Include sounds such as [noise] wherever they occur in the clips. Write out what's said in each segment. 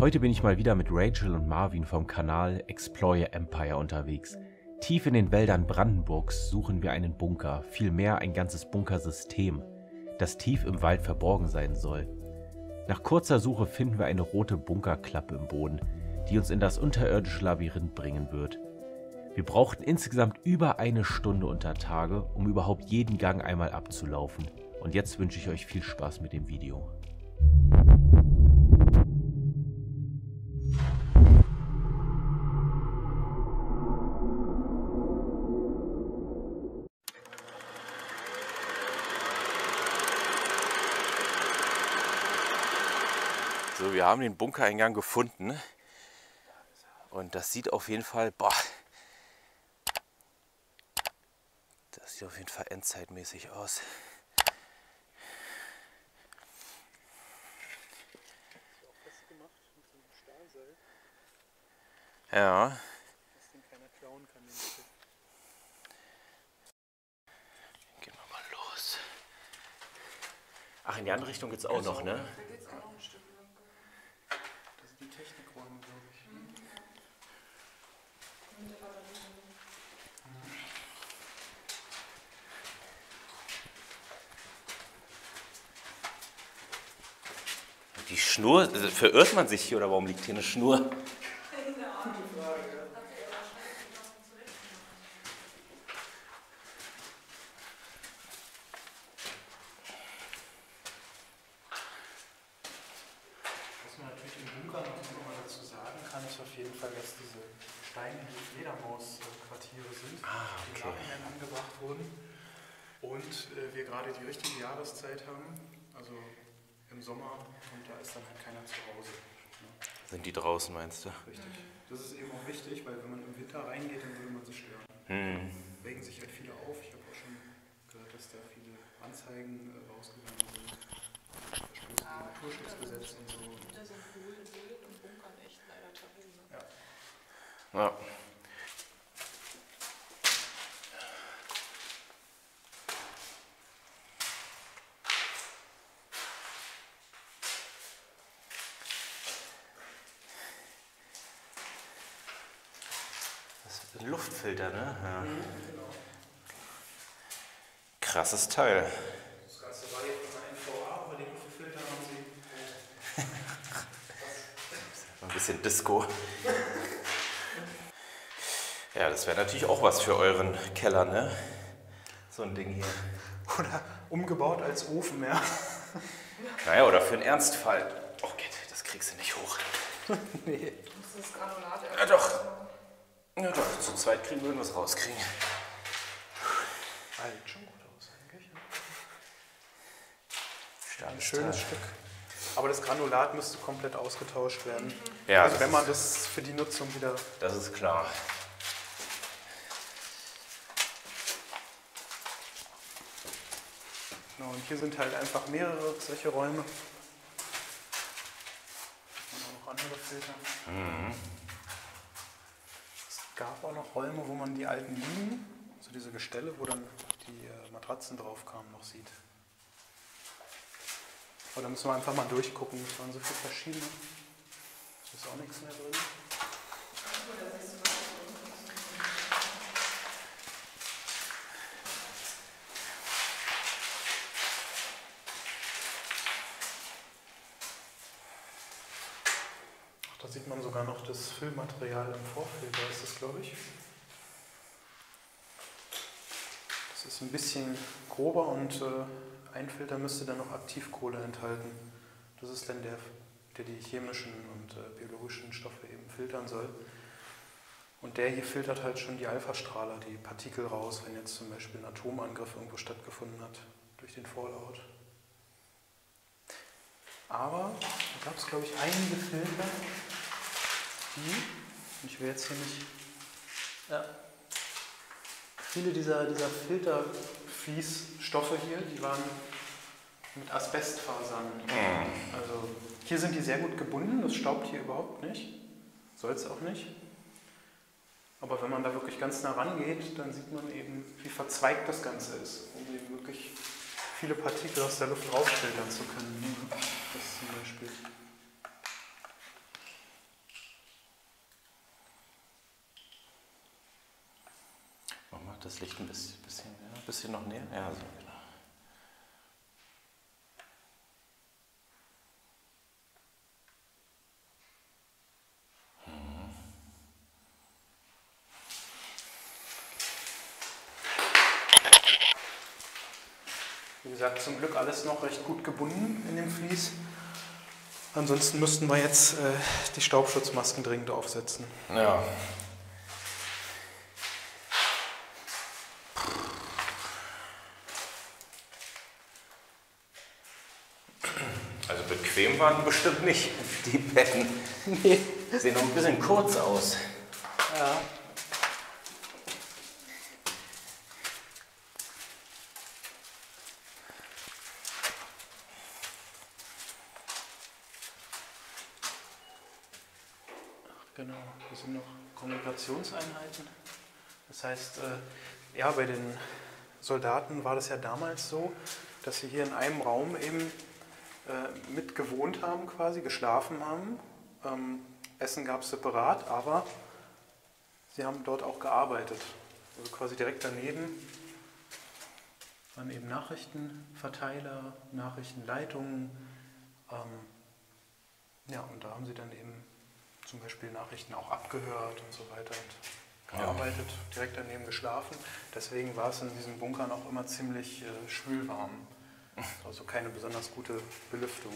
Heute bin ich mal wieder mit Rachel und Marvin vom Kanal Explore Empire unterwegs. Tief in den Wäldern Brandenburgs suchen wir einen Bunker, vielmehr ein ganzes Bunkersystem, das tief im Wald verborgen sein soll. Nach kurzer Suche finden wir eine rote Bunkerklappe im Boden, die uns in das unterirdische Labyrinth bringen wird. Wir brauchten insgesamt über eine Stunde unter Tage, um überhaupt jeden Gang einmal abzulaufen. Und jetzt wünsche ich euch viel Spaß mit dem Video. So, wir haben den Bunkereingang gefunden. Und das sieht auf jeden Fall, boah, das sieht auf jeden Fall endzeitmäßig aus. Ja. Gehen wir mal los. Ach, in die andere Richtung geht es auch noch, ne? Da geht's auch noch ein Stück lang. Das sind die Technikräume, glaube ich. Die Schnur, also verirrt man sich hier oder warum liegt hier eine Schnur? Was man natürlich im Bunker noch mal dazu sagen kann, ist auf jeden Fall, dass diese Die Fledermaus-Quartiere sind, Ah, die im okay. Nachhinein angebracht wurden. Und äh, wir gerade die richtige Jahreszeit haben, also im Sommer, und da ist dann halt keiner zu Hause. Ne? Sind die draußen, meinst du? Richtig. Das ist eben auch wichtig, weil wenn man im Winter reingeht, dann würde man sie stören. Hm. Regen sich halt viele auf. Ich habe auch schon gehört, dass da viele Anzeigen äh, rausgegangen sind. Gegen Naturschutzgesetz und so. Da sind Höhlen wild und Bunkern echt leider tabu. Ne? Ja. Ja. Das ist ein Luftfilter, ne? Ja. Krasses Teil. Das Ganze war jetzt von der NVA, aber die Luftfilter haben sie. [laughs] Ein bisschen Disco. [laughs] Ja, das wäre natürlich auch was für euren Keller, ne? So ein Ding hier. Oder umgebaut als Ofen, ja. [laughs] Naja, oder für einen Ernstfall. Oh, geht, das kriegst du nicht hoch. [laughs] nee. Das ist Granulat. Ja, doch. Ja, doch, zu zweit kriegen wir was rauskriegen. Ah, sieht schon gut aus eigentlich. Ein schönes Teil. Stück. Aber das Granulat müsste komplett ausgetauscht werden. Ja, also wenn man das für die Nutzung wieder. Das ist klar. Genau, und hier sind halt einfach mehrere solche Räume. Und auch noch andere Filter. Es gab auch noch Räume, wo man die alten Liegen, also diese Gestelle, wo dann die äh, Matratzen drauf kamen, noch sieht. Aber da müssen wir einfach mal durchgucken. Es waren so viele verschiedene. Es ist auch nichts mehr drin. Da sieht man sogar noch das Füllmaterial im Vorfilter, ist das, glaube ich. Das ist ein bisschen grober und äh, ein Filter müsste dann noch Aktivkohle enthalten. Das ist dann der, der die chemischen und äh, biologischen Stoffe eben filtern soll. Und der hier filtert halt schon die Alphastrahler, die Partikel raus, wenn jetzt zum Beispiel ein Atomangriff irgendwo stattgefunden hat durch den Fallout. Aber da gab es, glaube ich, einige Filter, ich will jetzt hier nicht, ja, viele dieser, dieser Filterfließstoffe hier, die waren mit Asbestfasern. Also hier sind die sehr gut gebunden, das staubt hier überhaupt nicht, soll es auch nicht. Aber wenn man da wirklich ganz nah rangeht, dann sieht man eben, wie verzweigt das Ganze ist, um eben wirklich viele Partikel aus der Luft rausfiltern zu können. Das zum Beispiel. Das Licht ein bisschen, bisschen, ja, bisschen noch näher. Ja, so genau. Wie gesagt, zum Glück alles noch recht gut gebunden in dem Vlies. Ansonsten müssten wir jetzt äh, die Staubschutzmasken dringend aufsetzen. Ja. Also bequem waren bestimmt nicht die Betten. Nee. Sehen noch ein bisschen kurz aus. Ja. Genau, das sind noch Kommunikationseinheiten. Das heißt, äh, ja, bei den Soldaten war das ja damals so, dass sie hier in einem Raum eben äh, mit gewohnt haben, quasi geschlafen haben. Ähm, Essen gab es separat, aber sie haben dort auch gearbeitet. Also quasi direkt daneben waren eben Nachrichtenverteiler, Nachrichtenleitungen. Ähm, ja, und da haben sie dann eben zum Beispiel Nachrichten auch abgehört und so weiter und gearbeitet, direkt daneben geschlafen. Deswegen war es in diesen Bunkern auch immer ziemlich äh, schwülwarm. Also keine besonders gute Belüftung.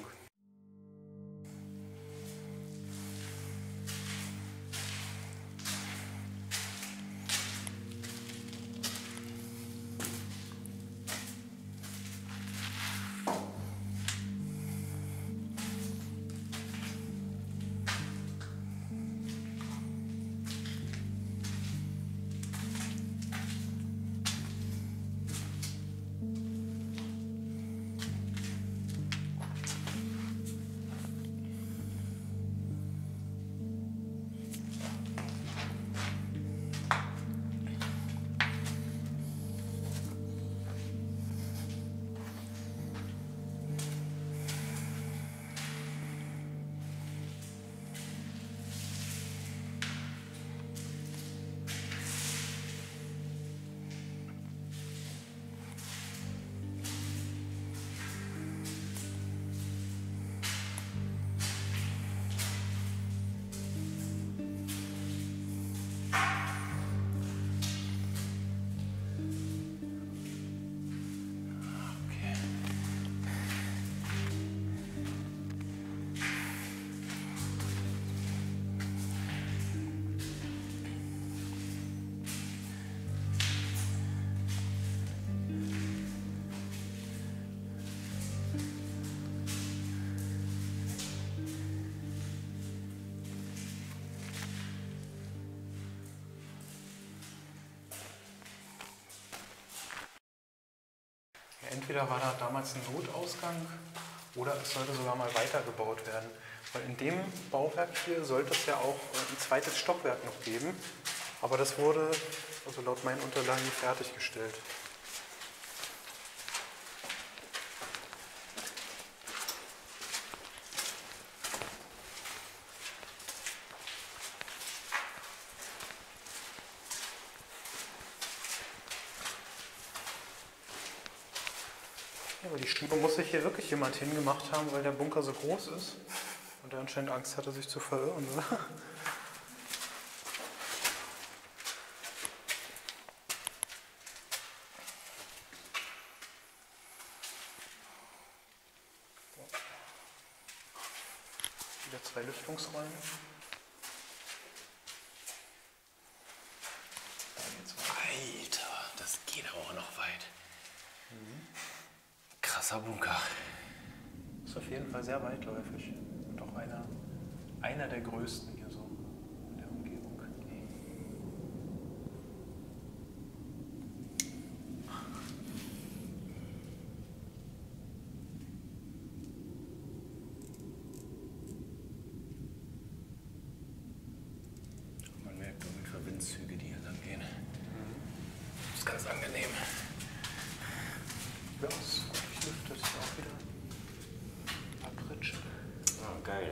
Entweder war da damals ein Notausgang oder es sollte sogar mal weitergebaut werden. Weil in dem Bauwerk hier sollte es ja auch äh, ein zweites Stockwerk noch geben. Aber das wurde, also laut meinen Unterlagen, nie fertiggestellt. Stiebe muss sich hier wirklich jemand hingemacht haben, weil der Bunker so groß ist. Und er anscheinend Angst hatte, sich zu verirren, oder? Wieder zwei Lüftungsräume. Alter, das geht aber auch noch weit. Krasser. Ist auf jeden Fall sehr weitläufig. Und auch einer, einer der größten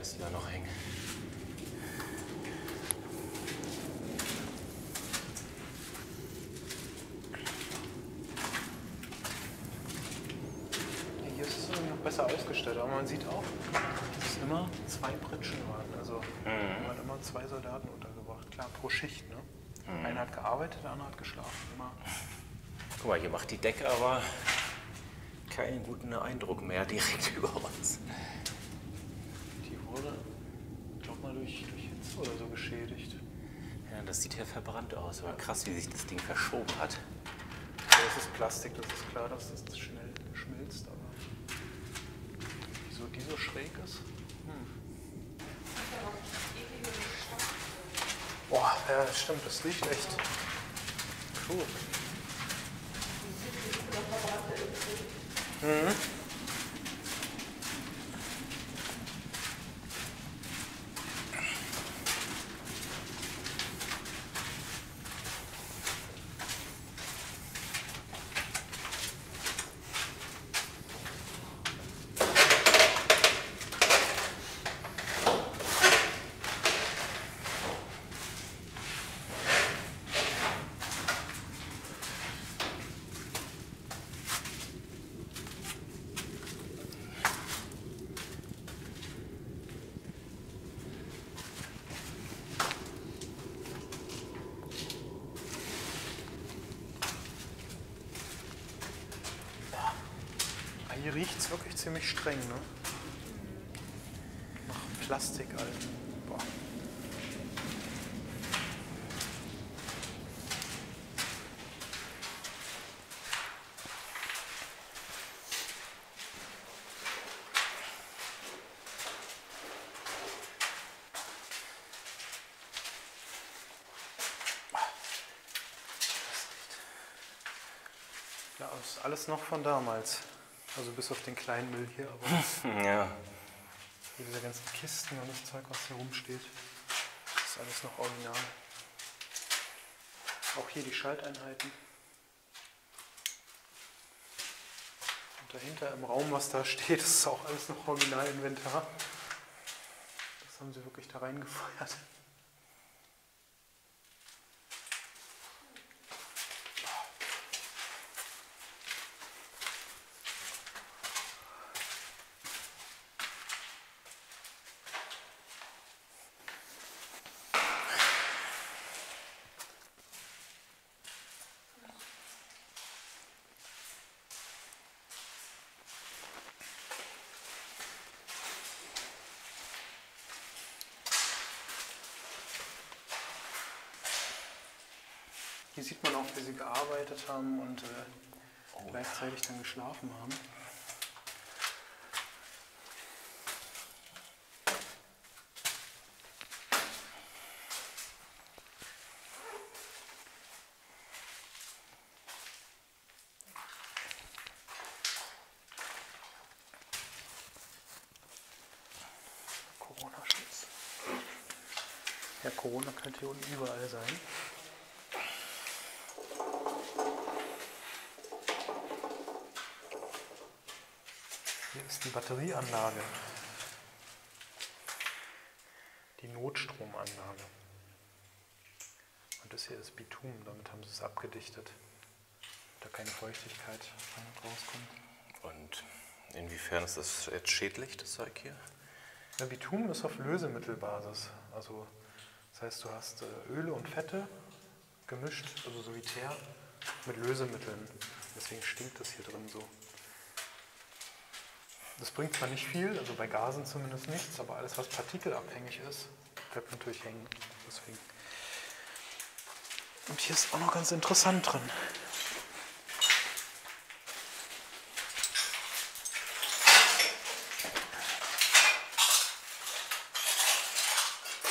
ist ihn ja noch hängen. Hier ist es irgendwie noch besser ausgestellt, aber man sieht auch, dass es immer zwei Pritschen waren. Also mhm. man hat immer zwei Soldaten untergebracht. Klar, pro Schicht. Ne? Mhm. Einer hat gearbeitet, der andere hat geschlafen. Immer. Guck mal, hier macht die Decke aber keinen guten Eindruck mehr direkt [laughs] über uns. Wurde, glaub mal, durch, durch Hitze oder so geschädigt. Ja, das sieht ja verbrannt aus. Aber krass, wie sich das Ding verschoben hat. Ja, das ist Plastik, das ist klar, dass das schnell schmilzt, aber wieso die so schräg ist? Boah, ja, stimmt, das riecht echt cool. Mhm. Hier riecht es wirklich ziemlich streng, ne? Nach Plastik, Alter. Boah. Alles noch von damals. Also bis auf den kleinen Müll hier, aber [laughs] Ja. hier diese ganzen Kisten und das Zeug, was hier rumsteht, das ist alles noch original. Auch hier die Schalteinheiten. Und dahinter im Raum, was da steht, [laughs] ist auch alles noch Originalinventar. Das haben sie wirklich da reingefeuert. Hier sieht man auch, wie sie gearbeitet haben und äh, gleichzeitig dann geschlafen haben. Corona-Schutz. Ja, Corona könnte hier unten überall sein. Die Batterieanlage. Die Notstromanlage. Und das hier ist Bitum, damit haben sie es abgedichtet. Da keine Feuchtigkeit rauskommt. Und inwiefern ist das jetzt schädlich, das Zeug hier? Ja, Bitum ist auf Lösemittelbasis. Also das heißt, du hast äh, Öle und Fette gemischt, also solitär, mit Lösemitteln. Deswegen stinkt das hier drin so. Das bringt zwar nicht viel, also bei Gasen zumindest nichts, aber alles, was partikelabhängig ist, bleibt natürlich hängen. Deswegen. Und hier ist auch noch ganz interessant drin.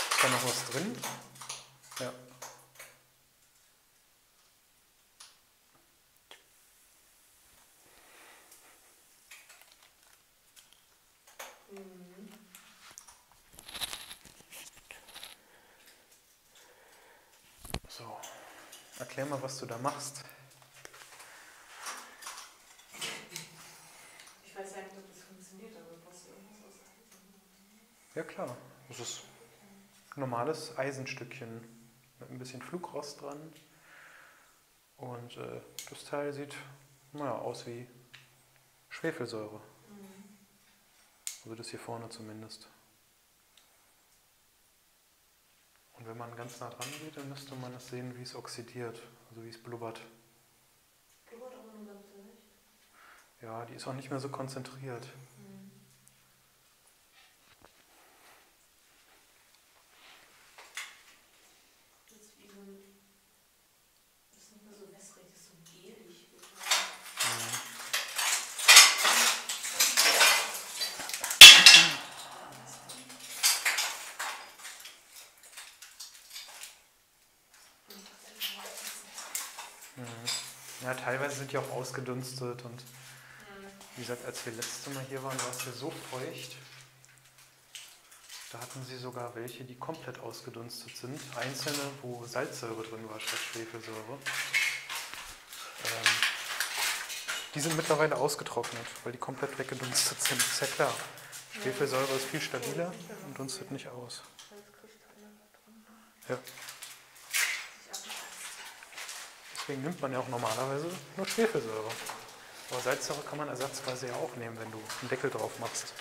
Ist da noch was drin? Ja. So, erklär mal, was du da machst. Ich weiß ja nicht, ob das funktioniert, aber brauchst du irgendwas aus Eisen? Ja klar, das ist ein normales Eisenstückchen mit ein bisschen Flugrost dran. Und äh, das Teil sieht naja, aus wie Schwefelsäure. Also das hier vorne zumindest. Und wenn man ganz nah dran geht, dann müsste man es sehen, wie es oxidiert, also wie es blubbert. Blubbert aber nur ganz leicht. Ja, die ist auch nicht mehr so konzentriert. Mhm. Das ist wie so ein. Das ist nicht mehr so wässrig, das ist so gelig. Ja, teilweise ausgedunstet und wie gesagt, als wir letztes Mal hier waren, war es hier so feucht. Da hatten sie sogar welche, die komplett ausgedunstet sind. Einzelne, wo Salzsäure drin war statt Schwefelsäure. Ähm, die sind mittlerweile ausgetrocknet, weil die komplett weggedunstet sind. Ist ja klar. Schwefelsäure ist viel stabiler und dunstet nicht aus. Drin. Ja. Deswegen nimmt man ja auch normalerweise nur Schwefelsäure. Aber Salzsäure kann man ersatzweise ja auch nehmen, wenn du einen Deckel drauf machst.